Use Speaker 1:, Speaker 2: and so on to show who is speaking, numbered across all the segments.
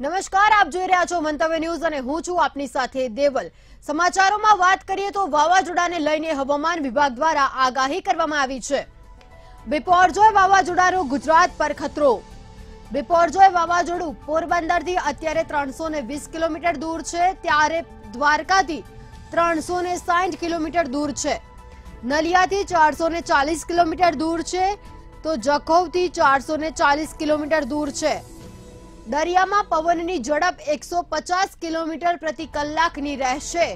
Speaker 1: નમસ્કાર, આપ જોઈ રહ્યા છો મંતવ્ય ન્યૂઝ અને હું છું આપની સાથે દેવલ. સમાચારોમાં વાત કરીએ તો વાવાઝોડાને લઈને હવામાન વિભાગ દ્વારા આગાહી કરવામાં આવી છે. બિપોરજોય વાવાઝોડાનો ગુજરાત પર ખતરો. બિપોરજોય વાવાઝોડું પોરબંદરથી અત્યારે ત્રણસો કિલોમીટર દૂર છે, ત્યારે દ્વારકાથી ત્રણસો કિલોમીટર દૂર છે. નલિયાથી ચારસો કિલોમીટર દૂર છે, તો જખૌથી ચારસો કિલોમીટર દૂર છે. દરિયામાં પવનની ઝડપ એકસો પચાસ કિલોમીટર પ્રતિ કલાકની રહેશે.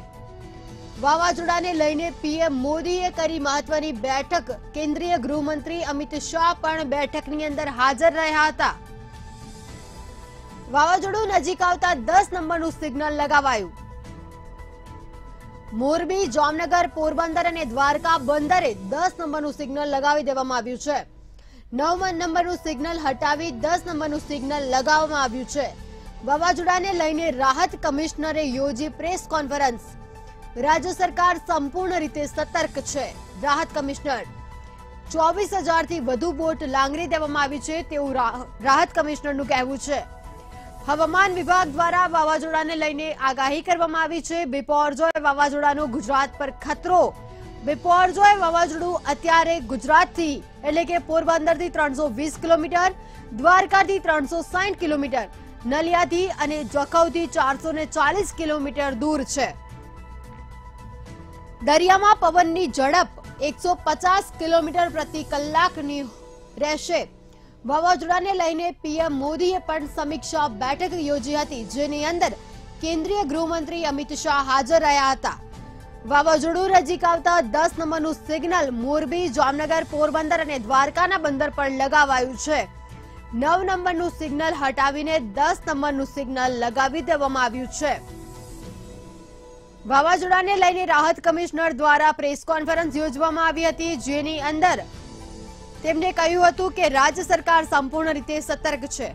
Speaker 1: વાવાઝોડાને લઈને પીએમ મોદીએ કરી મહત્વની બેઠક. કેન્દ્રીય ગૃહમંત્રી અમિત શાહ પણ બેઠકની અંદર હાજર રહ્યા હતા. વાવાઝોડું નજીક આવતા દસ નંબરનું સિગ્નલ લગાવાયું. મોરબી, જામનગર, પોરબંદર અને દ્વારકા બંદરે દસ નંબરનું સિગ્નલ લગાવી દેવામાં આવ્યું છે. નવ નંબરનું સિગ્નલ હટાવી દસ નંબરનું સિગ્નલ લગાવવામાં આવ્યું છે. વાવાઝોડાને લઈને રાહત કમિશનરે યોજી પ્રેસ કોન્ફરન્સ. રાજ્ય સરકાર સંપૂર્ણ રીતે સતર્ક છે, રાહત કમિશનર. ચોવીસ હજારથી વધુ બોટ લાંગરી દેવામાં આવી છે તેવું રાહત કમિશનરનું કહેવું છે. હવામાન વિભાગ દ્વારા વાવાઝોડાને લઈને આગાહી કરવામાં આવી છે. બિપોરજોય વાવાઝોડાનો ગુજરાત પર ખતરો બિપોરજોય વાવાઝોડું અત્યારે ગુજરાતથી, એટલે કે પોરબંદરથી ત્રણસો વીસ કિલોમીટર, દ્વારકાથી ત્રણસો સાઠ કિલોમીટર, નલિયાથી અને જખૌથી ચારસો ચાલીસ કિલોમીટર દૂર છે. દરિયામાં પવનની ઝડપ એકસો પચાસ કિલોમીટર પ્રતિ કલાકની રહેશે. વાવાઝોડાને લઈને પીએમ મોદીએ પણ સમીક્ષા બેઠક યોજી હતી, જેની અંદર કેન્દ્રીય ગૃહમંત્રી અમિત શાહ હાજર રહ્યા હતા. વાવાઝોડું નજીક આવતા દસ નંબરનું સિગ્નલ મોરબી, જામનગર, પોરબંદર અને દ્વારકાના બંદર પર લગાવાયું છે. નવ નંબરનું સિગ્નલ હટાવીને દસ નંબરનું સિગ્નલ લગાવી દેવામાં આવ્યું છે. વાવાઝોડાને લઈને રાહત કમિશનર દ્વારા પ્રેસ કોન્ફરન્સ યોજવામાં આવી હતી, જેની અંદર તેમણે કહ્યું હતું કે રાજ્ય સરકાર સંપૂર્ણ રીતે સતર્ક છે.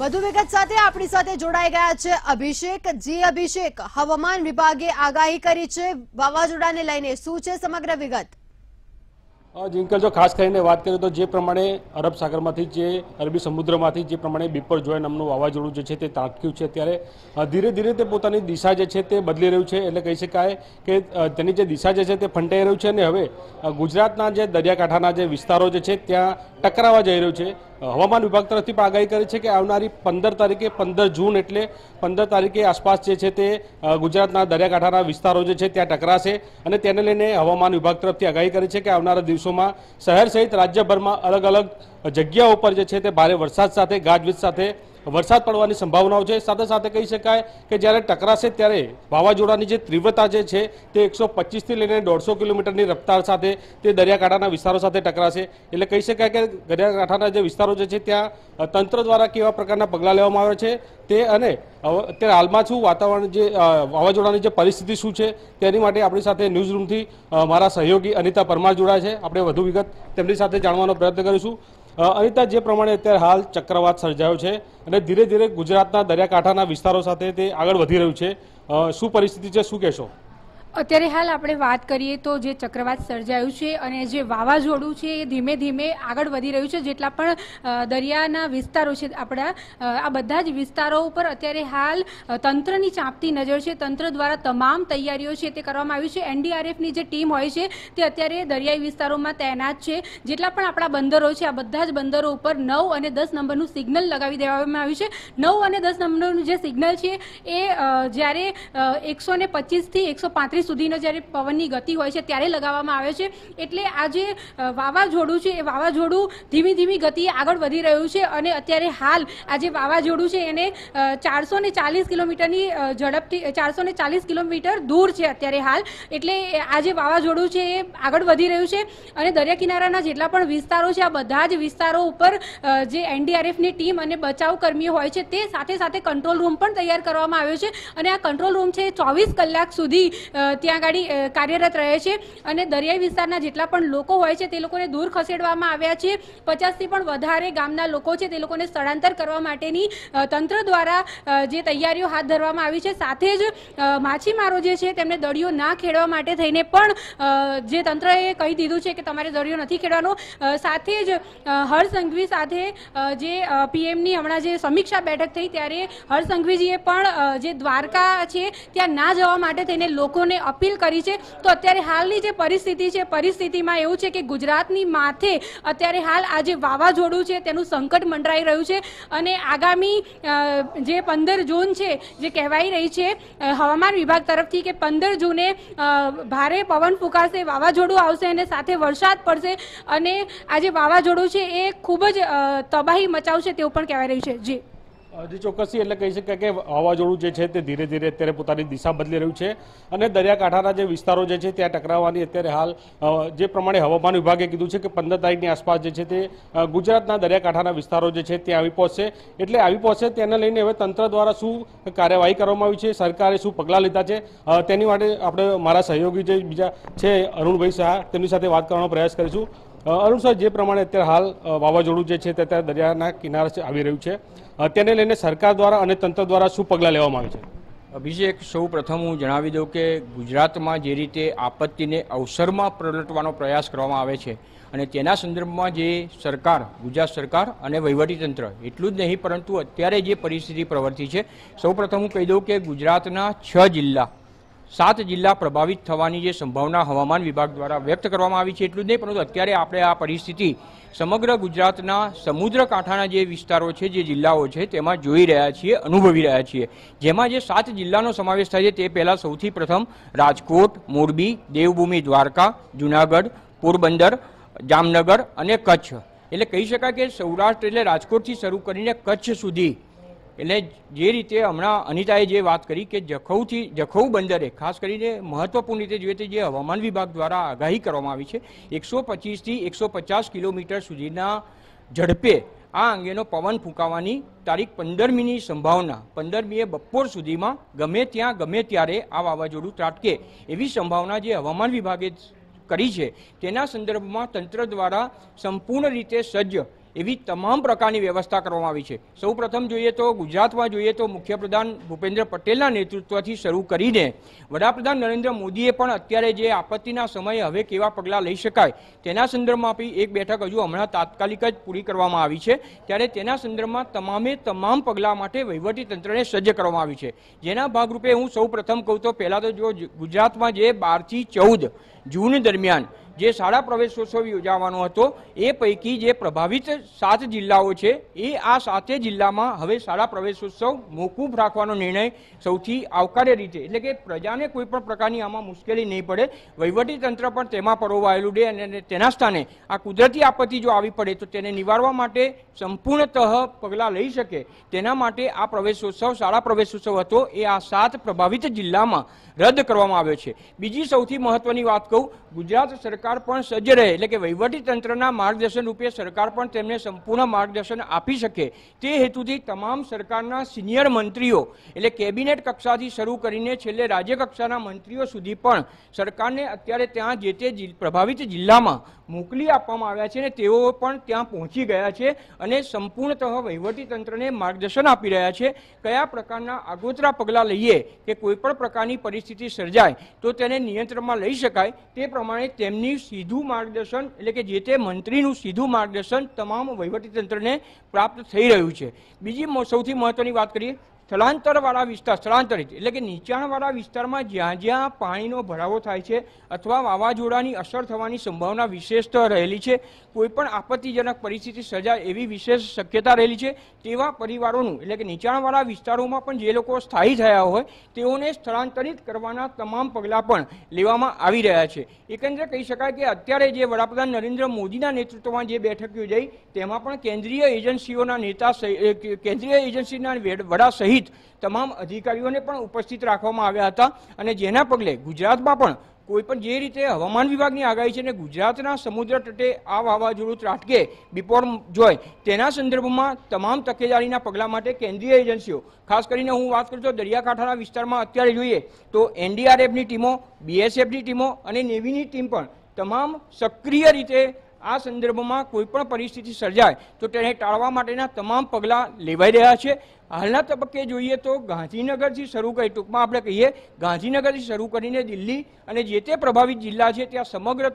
Speaker 1: વધુ વિગત સાથે આપણી સાથે જોડાઈ ગયા છે અભિષેક. જી, અભિષેક, હવામાન વિભાગે આગાહી કરી છે. વાવાઝોડાને લઈને શું છે સમગ્ર વિગત?
Speaker 2: જિંકલ જો ખાસ કરીને વાત કરીએ તો જે પ્રમાણે અરબ સાગરમાંથી જે, અરબી સમુદ્રમાંથી જે પ્રમાણે બિપરજોય નામનું વાવાઝોડું જે છે તે તાટક્યું છે ત્યારે ધીરે ધીરે તે પોતાની દિશા જે છે તે બદલી રહ્યું છે. એટલે કહી શકાય કે તેની જે દિશા જે છે તે ફંટાઈ રહ્યું છે અને હવે ગુજરાતના જે દરિયાકાંઠાના જે વિસ્તારો જે છે ત્યાં ટકરાવા જઈ રહ્યું છે. હવામાન વિભાગ તરફથી પણ આગાહી કરી છે કે આવનારી પંદર તારીખે પંદર જૂન એટલે પંદર તારીખે આસપાસ જે છે તે ગુજરાતના દરિયાકાંઠાના વિસ્તારો જે છે ત્યાં ટકરાશે. અને તેને લઈને હવામાન વિભાગ તરફથી આગાહી કરી છે કે આવનારા દિવસોમાં શહેર સહિત રાજ્યભરમાં અલગ અલગ જગ્યાઓ પર જે છે તે ભારે વરસાદ સાથે, ગાજવીજ સાથે વરસાદ પડવાની સંભાવનાઓ છે. સાથે સાથે કહી શકાય કે જ્યારે ટકરાશે ત્યારે વાવાઝોડાની જે તીવ્રતા જે છે તે એકસો પચીસથી લઈને દોઢસો કિલોમીટરની રફતાર સાથે તે દરિયાકાંઠાના વિસ્તારો સાથે ટકરાશે. એટલે કહી શકાય કે દરિયાકાંઠાના જે વિસ્તારો જે છે ત્યાં તંત્ર દ્વારા કેવા પ્રકારના પગલાં લેવામાં આવે છે તે અને અત્યારે હાલમાં શું વાતાવરણ જે વાવાઝોડાની જે પરિસ્થિતિ શું છે તેની માટે આપણી સાથે ન્યૂઝ રૂમથી મારા સહયોગી અનિતા પરમાર જોડાય છે. આપણે વધુ વિગત તેમની સાથે જાણવાનો પ્રયત્ન કરીશું. અનિતા, જે પ્રમાણે અત્યારે હાલ ચક્રવાત સર્જાયો છે અને ધીરે ધીરે ગુજરાતના દરિયાકાંઠાના વિસ્તારો સાથે તે આગળ વધી રહ્યું છે શું પરિસ્થિતિ છે, શું કહેશો?
Speaker 3: અત્યારે હાલ આપણે વાત કરીએ તો જે ચક્રવાત સર્જાયું છે અને જે વાવાઝોડું છે એ ધીમે ધીમે આગળ વધી રહ્યું છે, જેટલા પણ દરિયાના વિસ્તારો છે આપણા આ બધા જ વિસ્તારો ઉપર અત્યારે હાલ તંત્રની ચાંપતી નજર છે. તંત્ર દ્વારા તમામ તૈયારીઓ છે તે કરવામાં આવ્યું છે. એનડીઆરએફની જે ટીમ હોય છે તે અત્યારે દરિયાઈ વિસ્તારોમાં તૈનાત છે. જેટલા પણ આપણા બંદરો છે, આ બધા જ બંદરો ઉપર નવ અને દસ નંબરનું સિગ્નલ લગાવી દેવામાં આવ્યું છે. નવ અને દસ નંબરનું જે સિગ્નલ છે એ જ્યારે એકસો ને પચીસથી એકસો પાંત્રીસ સુધીનો જ્યારે પવનની ગતિ હોય છે ત્યારે લગાવવામાં આવે છે. એટલે આ જે વાવાઝોડું છે, એ વાવાઝોડું ધીમી ધીમી ગતિએ આગળ વધી રહ્યું છે અને અત્યારે હાલ આ જે વાવાઝોડું છે એને ચારસો ને ચાલીસ કિલોમીટરની ઝડપથી ચારસો ને ચાલીસ કિલોમીટર દૂર છે અત્યારે હાલ. એટલે આ જે વાવાઝોડું છે એ આગળ વધી રહ્યું છે અને દરિયા કિનારાના જેટલા પણ વિસ્તારો છે, આ બધા જ વિસ્તારો ઉપર જે એનડીઆરએફની ટીમ અને બચાવ કર્મીઓ હોય છે તે સાથે સાથે કંટ્રોલ રૂમ પણ તૈયાર કરવામાં આવ્યો છે. અને આ કંટ્રોલ રૂમ છે ચોવીસ કલાક સુધી ત્યાં આગળ કાર્યરત રહે છે અને દરિયાઈ વિસ્તારના જેટલા પણ લોકો હોય છે તે લોકોને દૂર ખસેડવામાં આવ્યા છે. પચાસથી પણ વધારે ગામના લોકો છે તે લોકોને સ્થળાંતર કરવા માટેની તંત્ર દ્વારા જે તૈયારીઓ હાથ ધરવામાં આવી છે. સાથે જ માછીમારો જે છે તેમને દરિયો ના ખેડવા માટે થઈને પણ જે તંત્રએ કહી દીધું છે કે તમારે દરિયો નથી ખેડવાનો. સાથે જ હર્ષ સાથે જે પીએમની હમણાં જે સમીક્ષા બેઠક થઈ ત્યારે હર્ષ પણ જે દ્વારકા છે ત્યાં ના જવા માટે થઈને લોકોને અપીલ કરી છે. તો અત્યારે હાલની જે પરિસ્થિતિ છે, પરિસ્થિતિમાં એવું છે કે ગુજરાતની માથે અત્યારે હાલ આ જે વાવાઝોડું છે, તેનું સંકટ મંડરાઈ રહ્યું છે. અને આગામી જે પંદર જૂન છે, જે કહેવાઈ રહી છે હવામાન વિભાગ તરફથી કે પંદર જૂને ભારે પવન ફૂંકાશે, વાવાઝોડું આવશે અને સાથે વરસાદ પડશે. અને આ જે વાવાઝોડું છે, એ ખૂબ જ તબાહી મચાવશે તેવું પણ કહેવાય રહ્યું છે. જી.
Speaker 2: હજી ચોક્કસથી એટલે કહી શકાય કે વાવાઝોડું જે છે તે ધીરે ધીરે અત્યારે પોતાની દિશા બદલી રહ્યું છે અને દરિયાકાંઠાના જે વિસ્તારો જે છે ત્યાં ટકરાવવાની અત્યારે હાલ જે પ્રમાણે હવામાન વિભાગે કીધું છે કે પંદર તારીખની આસપાસ જે છે તે ગુજરાતના દરિયાકાંઠાના વિસ્તારો જે છે ત્યાં આવી પહોંચશે. એટલે આવી પહોંચશે તેને લઈને હવે તંત્ર દ્વારા શું કાર્યવાહી કરવામાં આવી છે? સરકારે શું પગલાં લીધા છે? તેની માટે આપણે મારા સહયોગી જે બીજા છે અરુણભાઈ શાહ, તેમની સાથે વાત કરવાનો પ્રયાસ કરીશું. અરુણ સર, જે પ્રમાણે અત્યારે હાલ વાવાઝોડું જે છે તે અત્યારે દરિયાના કિનારે આવી રહ્યું છે. તેને લઈને સરકાર દ્વારા અને તંત્ર દ્વારા શું પગલાં લેવામાં આવે છે?
Speaker 4: અભિષેક, સૌ પ્રથમ હું જણાવી દઉં કે ગુજરાતમાં જે રીતે આપત્તિને અવસરમાં પ્રલટવાનો પ્રયાસ કરવામાં આવે છે અને તેના સંદર્ભમાં જે સરકાર, ગુજરાત સરકાર અને વહીવટીતંત્ર, એટલું જ નહીં પરંતુ અત્યારે જે પરિસ્થિતિ પ્રવર્તી છે, સૌ પ્રથમ હું કહી દઉં કે ગુજરાતના છ જિલ્લા સાત જિલ્લા પ્રભાવિત થવાની જે સંભાવના હવામાન વિભાગ દ્વારા વ્યક્ત કરવામાં આવી છે એટલું જ નહીં, પરંતુ અત્યારે આપણે આ પરિસ્થિતિ સમગ્ર ગુજરાતના સમુદ્ર કાંઠાના જે વિસ્તારો છે, જે જિલ્લાઓ છે, તેમાં જોઈ રહ્યા છીએ, અનુભવી રહ્યા છીએ. જેમાં જે સાત જિલ્લાનો સમાવેશ થાય છે, તે પહેલાં સૌથી પ્રથમ રાજકોટ, મોરબી, દેવભૂમિ, દ્વારકા, જુનાગઢ, પોરબંદર, જામનગર અને કચ્છ. એટલે કહી શકાય કે સૌરાષ્ટ્ર એટલે રાજકોટથી શરૂ કરીને કચ્છ સુધી એટલે જે રીતે હમણાં અનિતાએ જે વાત કરી કે જખૌથી, જખૌ બંદરે, ખાસ કરીને મહત્વપૂર્ણ રીતે જોઈએ તો જે હવામાન વિભાગ દ્વારા આગાહી કરવામાં આવી છે, એકસો પચીસથી એકસો પચાસ કિલોમીટર સુધીના ઝડપે આ અંગેનો પવન ફૂંકાવાની તારીખ પંદરમીની સંભાવના, પંદરમીએ બપોર સુધીમાં ગમે ત્યાં, ગમે ત્યારે આ વાવાઝોડું ત્રાટકે એવી સંભાવના જે હવામાન વિભાગે કરી છે, તેના સંદર્ભમાં તંત્ર દ્વારા સંપૂર્ણ રીતે સજ્જ એવી તમામ પ્રકારની વ્યવસ્થા કરવામાં આવી છે. સૌ પ્રથમ જોઈએ તો ગુજરાતમાં જોઈએ તો મુખ્યપ્રધાન ભૂપેન્દ્ર પટેલના નેતૃત્વથી શરૂ કરીને વડાપ્રધાન નરેન્દ્ર મોદીએ પણ અત્યારે જે આપત્તિના સમયે હવે કેવા પગલાં લઈ શકાય તેના સંદર્ભમાં આપી એક બેઠક હજુ હમણાં તાત્કાલિક જ પૂરી કરવામાં આવી છે. ત્યારે તેના સંદર્ભમાં તમામે તમામ પગલાં માટે વહીવટી તંત્રને સજ્જ કરવામાં આવી છે. જેના ભાગરૂપે હું સૌ પ્રથમ કહું તો પહેલાં તો જો ગુજરાતમાં જે બારથી ચૌદ જૂન દરમિયાન જે શાળા પ્રવેશોત્સવ યોજાવાનો હતો, એ પૈકી જે પ્રભાવિત સાત જિલ્લાઓ છે, એ આ સાતે જિલ્લામાં હવે શાળા પ્રવેશોત્સવ મોકૂફ રાખવાનો નિર્ણય સૌથી આવકાર્ય રીતે, એટલે કે પ્રજાને કોઈ પણ પ્રકારની આમાં મુશ્કેલી નહીં પડે. વહીવટી તંત્ર પણ તેમાં પરોવાયેલું રહે અને તેના સ્થાને આ કુદરતી આપત્તિ જો આવી પડે તો તેને નિવારવા માટે સંપૂર્ણતઃ પગલાં લઈ શકે તેના માટે આ પ્રવેશોત્સવ, શાળા પ્રવેશોત્સવ હતો, એ આ સાત પ્રભાવિત જિલ્લામાં રદ કરવામાં આવ્યો છે. બીજી સૌથી મહત્વની વાત કહું, ગુજરાત સરકાર પણ સજ્જ રહે એટલે કે વહીવટી તંત્રના માર્ગદર્શન રૂપે સરકાર પણ તેમને સંપૂર્ણ માર્ગદર્શન આપી શકે. તે હેતુથી તમામ સરકારના સિનિયર મંત્રીઓ એટલે કેબિનેટ કક્ષાથી શરૂ કરીને છેલ્લે રાજ્ય કક્ષાના મંત્રીઓ સુધી પણ સરકારને અત્યારે ત્યાં જે તે પ્રભાવિત જિલ્લામાં મોકલી આપવામાં આવ્યા છે અને તેઓ પણ ત્યાં પહોંચી ગયા છે અને સંપૂર્ણતઃ વહીવટી તંત્રને માર્ગદર્શન આપી રહ્યા છે કયા પ્રકારના આગોતરા પગલાં લઈએ કે કોઈપણ પ્રકારની પરિસ્થિતિ સર્જાય તો તેને નિયંત્રણમાં લઈ શકાય તે પ્રમાણે તેમની સીધું માર્ગદર્શન એટલે કે જે તે મંત્રીનું સીધું માર્ગદર્શન તમામ વહીવટી તંત્રને પ્રાપ્ત થઈ રહ્યું છે. બીજી સૌથી મહત્વની વાત કરીએ સ્થળાંતરવાળા વિસ્તાર સ્થળાંતરિત એટલે કે નીચાણવાળા વિસ્તારમાં જ્યાં જ્યાં પાણીનો ભરાવો થાય છે અથવા વાવાઝોડાની અસર થવાની સંભાવના વિશેષ રહેલી છે કોઈપણ આપત્તિજનક પરિસ્થિતિ સર્જાય એવી વિશેષ શક્યતા રહેલી છે, તેવા પરિવારોનું એટલે કે નીચાણવાળા વિસ્તારોમાં પણ જે લોકો સ્થાયી થયા હોય તેઓને સ્થળાંતરિત કરવાના તમામ પગલાં પણ લેવામાં આવી રહ્યા છે. એકંદરે કહી શકાય કે અત્યારે જે વડાપ્રધાન નરેન્દ્ર મોદીના નેતૃત્વમાં જે બેઠક યોજાઈ, તેમાં પણ કેન્દ્રીય એજન્સીઓના નેતા કેન્દ્રીય એજન્સીના વડા વડા સહિત તમામ અધિકારીઓને પણ ઉપસ્થિત રાખવામાં આવ્યા હતા અને જેના પગલે ગુજરાતમાં પણ કોઈ પણ જે રીતે હવામાન વિભાગની આગાહી છે ને ગુજરાતના સમુદ્ર તટે આ વાવાઝોડું ત્રાટકે બિપોર જોય, તેના સંદર્ભમાં તમામ તકેદારીના પગલાં માટે કેન્દ્રીય એજન્સીઓ, ખાસ કરીને હું વાત કરું તો દરિયાકાંઠાના વિસ્તારમાં અત્યારે જોઈએ તો એનડીઆરએફની ટીમો, બીએસએફની ટીમો અને નેવીની ટીમ પણ તમામ સક્રિય રીતે આ સંદર્ભમાં કોઈ પણ પરિસ્થિતિ સર્જાય તો તેને ટાળવા માટેના તમામ પગલાં લેવાઈ રહ્યા છે. હાલના તબક્કે જોઈએ તો ગાંધીનગરથી શરૂ કરી, ટૂંકમાં આપણે કહીએ ગાંધીનગરથી શરૂ કરીને દિલ્હી અને જે તે પ્રભાવિત જિલ્લા છે, ત્યાં સમગ્ર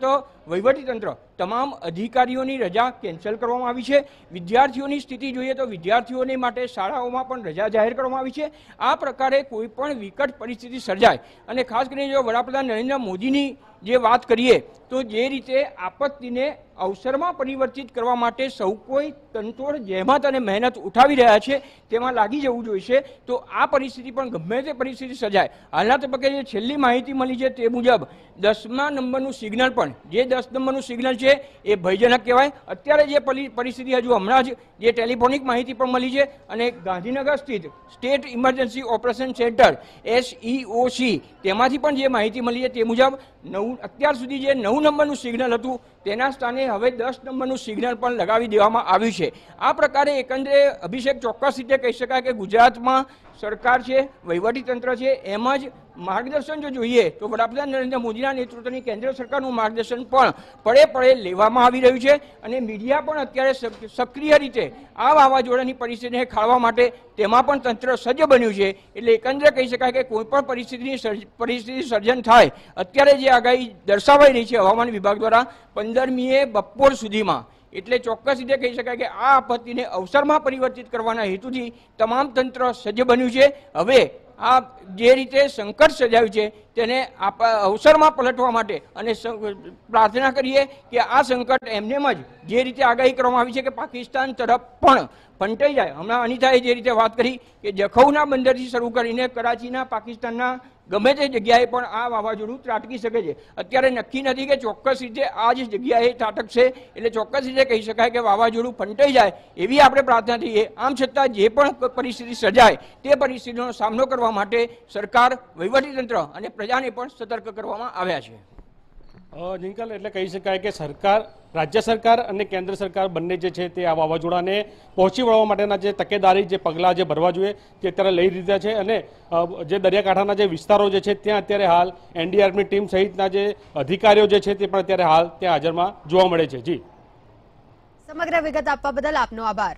Speaker 4: વહીવટીતંત્ર, તમામ અધિકારીઓની રજા કેન્સલ કરવામાં આવી છે. વિદ્યાર્થીઓની સ્થિતિ જોઈએ તો વિદ્યાર્થીઓને માટે શાળાઓમાં પણ રજા જાહેર કરવામાં આવી છે. આ પ્રકારે કોઈ પણ વિકટ પરિસ્થિતિ સર્જાય અને ખાસ કરીને જો વડાપ્રધાન નરેન્દ્ર મોદીની જે વાત કરીએ, તો જે રીતે આપત્તિને અવસરમાં પરિવર્તિત કરવા માટે સૌ કોઈ તનતોડ, જહેમત અને મહેનત ઉઠાવી રહ્યા છે, તેમાં લાગી જવું જોઈશે, તો આ પરિસ્થિતિ પણ ગમે તે પરિસ્થિતિ સજાય હાલના તબક્કે જે છેલ્લી માહિતી મળી છે તે મુજબ, દસમા નંબરનું સિગ્નલ પણ, જે દસ નંબરનું સિગ્નલ છે એ ભયજનક કહેવાય. અત્યારે જે પરિસ્થિતિ હજુ હમણાં જ જે ટેલિફોનિક માહિતી પણ મળી છે અને ગાંધીનગર સ્થિત state emergency operation centre SEOC તેમાંથી પણ જે માહિતી મળી છે તે મુજબ નવ અત્યાર સુધી જે નવ નંબરનું સિગ્નલ હતું, તેના સ્થાને હવે દસ નંબરનું સિગ્નલ પણ લગાવી દેવામાં આવ્યું છે. આ પ્રકારે એકંદરે અભિષેક ચોક્કસ રીતે કહી શકાય કે ગુજરાતમાં સરકાર છે, વહીવટીતંત્ર છે, એમ જ માર્ગદર્શન જો જોઈએ, તો વડાપ્રધાન નરેન્દ્ર મોદીના નેતૃત્વની કેન્દ્ર સરકારનું માર્ગદર્શન પણ પડે પડે લેવામાં આવી રહ્યું છે અને મીડિયા પણ અત્યારે સક્રિય રીતે આ વાવાઝોડાની પરિસ્થિતિને ખાળવા માટે તેમાં પણ તંત્ર સજ્જ બન્યું છે. એટલે એકંદરે કહી શકાય કે કોઈ પણ પરિસ્થિતિની પરિસ્થિતિ સર્જન થાય, અત્યારે જે આગાહી દર્શાવાઈ રહી છે હવામાન વિભાગ દ્વારા પંદરમીએ બપોર સુધીમાં. એટલે ચોક્કસ રીતે કહી શકાય કે આ આપત્તિને અવસરમાં પરિવર્તિત કરવાના હેતુથી તમામ તંત્ર સજ્જ બન્યું છે. હવે આ જે રીતે સંકટ સર્જાયું છે, તેને અવસરમાં પલટવા માટે અને પ્રાર્થના કરીએ કે આ સંકટ એમનેમ જ જે રીતે આગાહી કરવામાં આવી છે કે પાકિસ્તાન તરફ પણ ફંટાઈ જાય. હમણાં અનિતાએ જે રીતે વાત કરી કે જખૌના બંદરથી શરૂ કરીને કરાચીના, પાકિસ્તાનના ગમે તે જગ્યાએ પણ આ વાવાઝોડું ત્રાટકી શકે છે. અત્યારે નક્કી નથી કે ચોક્કસ રીતે આ જ જગ્યાએ ત્રાટકશે એટલે ચોક્કસ રીતે કહી શકાય કે વાવાઝોડું ફંટાઈ જાય એવી આપણે પ્રાર્થના થઈએ. આમ છતાં જે પણ પરિસ્થિતિ સર્જાય, તે પરિસ્થિતિનો સામનો કરવા માટે સરકાર વહીવટીતંત્ર અને પ્રજાને પણ સતર્ક કરવામાં આવ્યા છે.
Speaker 2: જિંકલ એટલે કહી શકાય કે સરકાર, રાજ્ય સરકાર અને કેન્દ્ર સરકાર બંને જે છે તે આ વાવાઝોડાને પહોંચી વળવા માટેના જે તકેદારી, જે પગલાં જે ભરવા જોઈએ તે અત્યારે લઈ લીધા છે અને જે દરિયાકાંઠાના જે વિસ્તારો જે છે ત્યાં અત્યારે હાલ એનડીઆરએફની ટીમ સહિતના જે અધિકારીઓ જે છે તે પણ અત્યારે હાલ ત્યાં હાજરમાં જોવા મળે છે. જી.
Speaker 1: સમગ્ર વિગત આપવા બદલ આપનો આભાર.